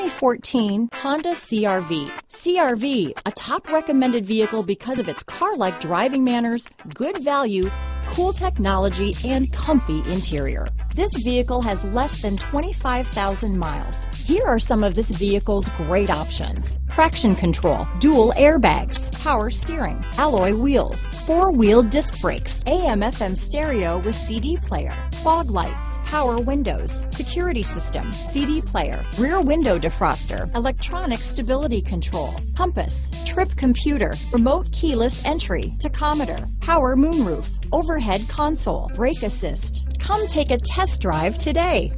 2014 Honda CRV. CRV, a top recommended vehicle because of its car-like driving manners, good value, cool technology, and comfy interior. This vehicle has less than 25,000 miles. Here are some of this vehicle's great options. Traction control, dual airbags, power steering, alloy wheels, four-wheel disc brakes, AM FM stereo with CD player, fog lights, power windows, security system, CD player, rear window defroster, electronic stability control, compass, trip computer, remote keyless entry, tachometer, power moonroof, overhead console, brake assist. Come take a test drive today.